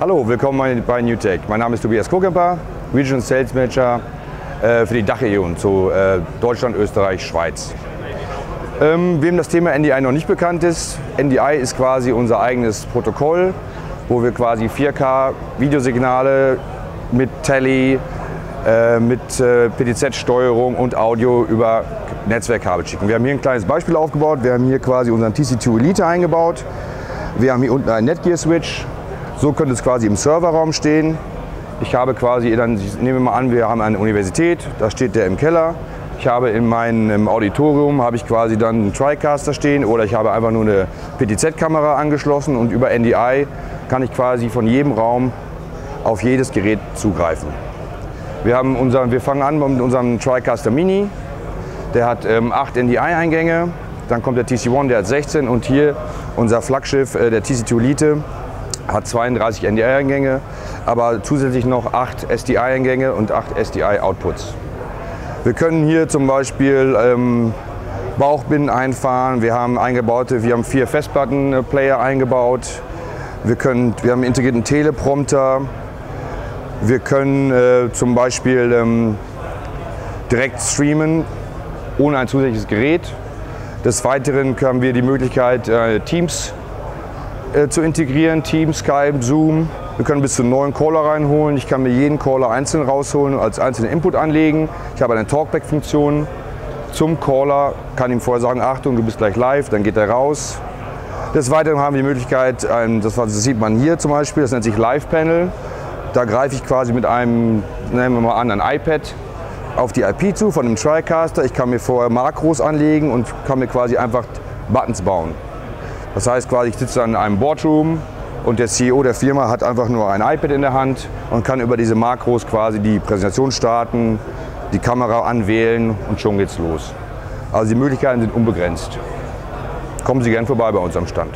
Hallo, willkommen bei NewTech. Mein Name ist Tobias Kokemper, Regional Sales Manager äh, für die Dachregion zu äh, Deutschland, Österreich, Schweiz. Ähm, wem das Thema NDI noch nicht bekannt ist, NDI ist quasi unser eigenes Protokoll, wo wir quasi 4K Videosignale mit Tele, äh, mit PTZ-Steuerung und Audio über Netzwerkkabel schicken. Wir haben hier ein kleines Beispiel aufgebaut. Wir haben hier quasi unseren TC2 Elite eingebaut. Wir haben hier unten einen Netgear-Switch. So könnte es quasi im Serverraum stehen. Ich habe quasi, dann nehmen wir mal an, wir haben eine Universität, da steht der im Keller. Ich habe in meinem Auditorium habe ich quasi dann einen TriCaster stehen oder ich habe einfach nur eine PTZ-Kamera angeschlossen und über NDI kann ich quasi von jedem Raum auf jedes Gerät zugreifen. Wir, haben unseren, wir fangen an mit unserem TriCaster Mini. Der hat ähm, 8 NDI-Eingänge. Dann kommt der TC1, der hat 16 und hier unser Flaggschiff, äh, der TC2 Elite, hat 32 NDI-Eingänge, aber zusätzlich noch 8 SDI-Eingänge und 8 SDI-Outputs. Wir können hier zum Beispiel ähm, Bauchbinden einfahren, wir haben eingebaute, wir haben vier Festplattenplayer eingebaut, wir, können, wir haben einen integrierten Teleprompter, wir können äh, zum Beispiel ähm, direkt streamen ohne ein zusätzliches Gerät. Des Weiteren haben wir die Möglichkeit, äh, Teams äh, zu integrieren, Teams, Skype, Zoom. Wir können bis zu neun Caller reinholen. Ich kann mir jeden Caller einzeln rausholen und als einzelnen Input anlegen. Ich habe eine Talkback-Funktion zum Caller, kann ihm vorher sagen, Achtung, du bist gleich live, dann geht er raus. Des Weiteren haben wir die Möglichkeit, das sieht man hier zum Beispiel, das nennt sich Live-Panel. Da greife ich quasi mit einem, nehmen wir mal an, ein iPad auf die IP zu von einem TriCaster. Ich kann mir vorher Makros anlegen und kann mir quasi einfach Buttons bauen. Das heißt quasi, ich sitze dann in einem Boardroom und der CEO der Firma hat einfach nur ein iPad in der Hand und kann über diese Makros quasi die Präsentation starten, die Kamera anwählen und schon geht's los. Also die Möglichkeiten sind unbegrenzt. Kommen Sie gern vorbei bei uns am Stand.